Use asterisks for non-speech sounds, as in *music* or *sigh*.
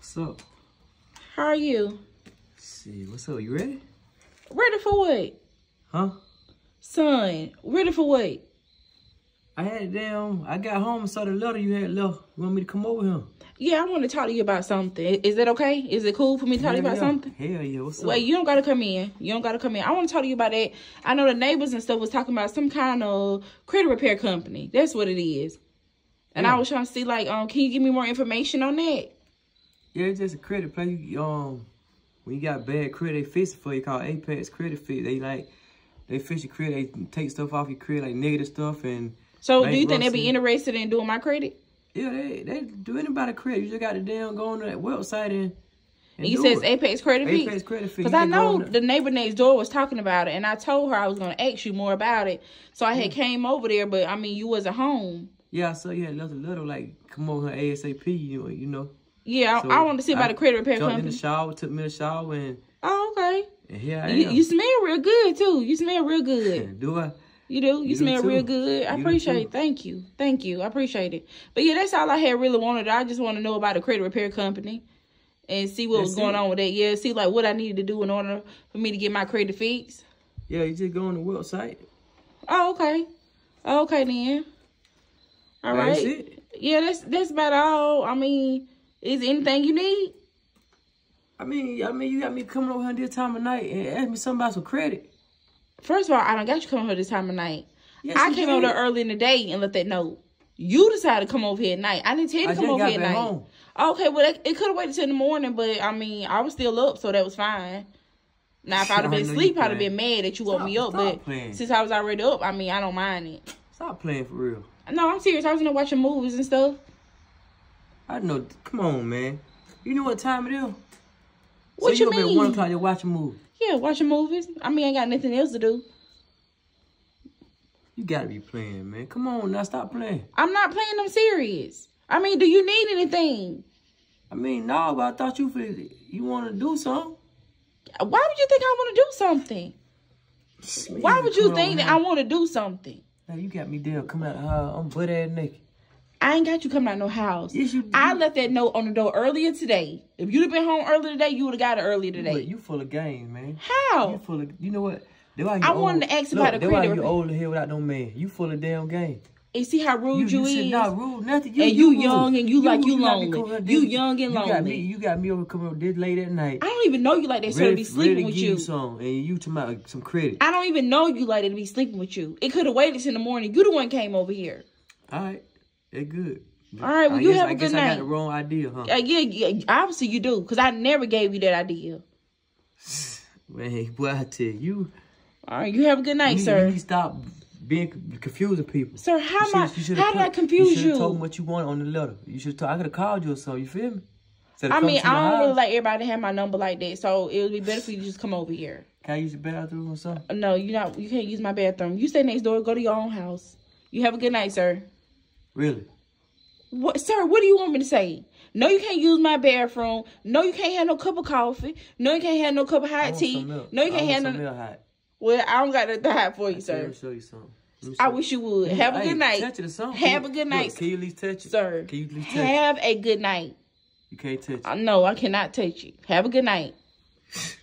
What's up? How are you? Let's see, what's up? You ready? Ready for what? Huh? Son, ready for what? I had damn. I got home and saw the letter you had left. You want me to come over here? Yeah, I want to talk to you about something. Is that okay? Is it cool for me to talk to you about yeah. something? Hell yeah. What's up? Wait, you don't gotta come in. You don't gotta come in. I want to talk to you about that. I know the neighbors and stuff was talking about some kind of credit repair company. That's what it is. And I was trying to see, like, um, can you give me more information on that? Yeah, it's just a credit play. You, um, when you got bad credit, they fix it for you. Called Apex Credit Fit. They like they fix your credit. They take stuff off your credit, like negative stuff, and So, do you think they'd be interested in doing my credit? yeah, they they do anybody credit. You just got to damn go on that website and. and And you said it. Apex Credit Fee? Apex Credit Fit. Because I know the neighbor next door was talking about it, and I told her I was going to ask you more about it. So I had came over there, but I mean, you wasn't home. Yeah, so you had left a letter like come on her ASAP. You know, you know. Yeah, I, So I wanted to see about I the credit repair Jumped in the shower, took me a shower, and, Oh, okay. and here I You, am. you smell real good too. You smell real good. *laughs* do I? You do. You, You smell too. real good. I You appreciate it. Thank you. Thank you. I appreciate it. But yeah, that's all I had really wanted. I just want to know about the credit repair company and see what was going it. on with that. Yeah, see like what I needed to do in order for me to get my credit fixed. Yeah, you just go on the website. Oh, okay. Oh, okay then. All That's right. it. Yeah, that's that's about all. I mean, is anything you need? I mean, I mean, you got me coming over here this time of night and ask me something about some credit. First of all, I don't got you coming over this time of night. Yes, I came did. over there early in the day and let that know. You decided to come over here at night. I didn't tell you to I come over here at night. home. Okay, well, it, it could have waited till the morning, but I mean, I was still up, so that was fine. Now, if I'd have been asleep, I'd have been mad that you woke me up. stop But playing. since I was already up, I mean, I don't mind it. Stop playing for real. No, I'm serious. I was in there watching movies and stuff. I know. Come on, man. You know what time it is? What so you you, up at mean? one o'clock, you watch a movie. Yeah, watching movies. I mean, I ain't got nothing else to do. You gotta be playing, man. Come on, now stop playing. I'm not playing them serious. I mean, do you need anything? I mean, no, but I thought you for you want to do something. Why would you think I want to do something? Why would you think that I want to do something? Now you got me there coming out. Uh, I'm butt ass naked. I ain't got you coming out no house. Yes, you. I left that note on the door earlier today. If you'd have been home earlier today, you would have got it earlier But today. you full of games, man. How? You full of. You know what? That's you I old. wanted to ask Look, about the that's why credit you repair. old here without no man. You full of damn game. And see how rude you, should is? not rude nothing. And you rude. young and you like you lonely. You young and You got me. You got me over coming up this late at night. I don't even know you like that, sir, to be sleeping ready with you. you some, and you to my uh, some credit. I don't even know you like that to be sleeping with you. It could have waited till the morning. You the one came over here. All right, they good. All right, well, I you guess- have a I guess good I night. got the wrong idea, huh? Uh, yeah, yeah, obviously you do, because I never gave you that idea. *sighs* Man, boy, I tell you, All right, you have a good night, you, need- sir. you stop being confusing people. Sir, how am I? How did I confuse You should have told me what you want on the letter. You should. I could have called you or something. You feel me? I mean, I don't really house. like everybody to have my number like that, so it would be better for you to just come over here. Can I use the bathroom or something? No, you not. You can't use my bathroom. You stay next door. Go to your own house. You have a good night, sir. Really? What, sir? What do you want me to say? No, you can't use my bathroom. No, you can't have no cup of coffee. No, you can't have no cup of I hot tea. No, you can't have no. milk hot. Well, I don't got nothing hot for you, Let sir. me show you something. Let me I wish you would. Have a good night. Touch it or something. Have a good night, Look, can you at least touch it? sir. Can you at least touch it? Have a good night. You can't touch it. Uh, no, I cannot touch you. Have a good night. *laughs*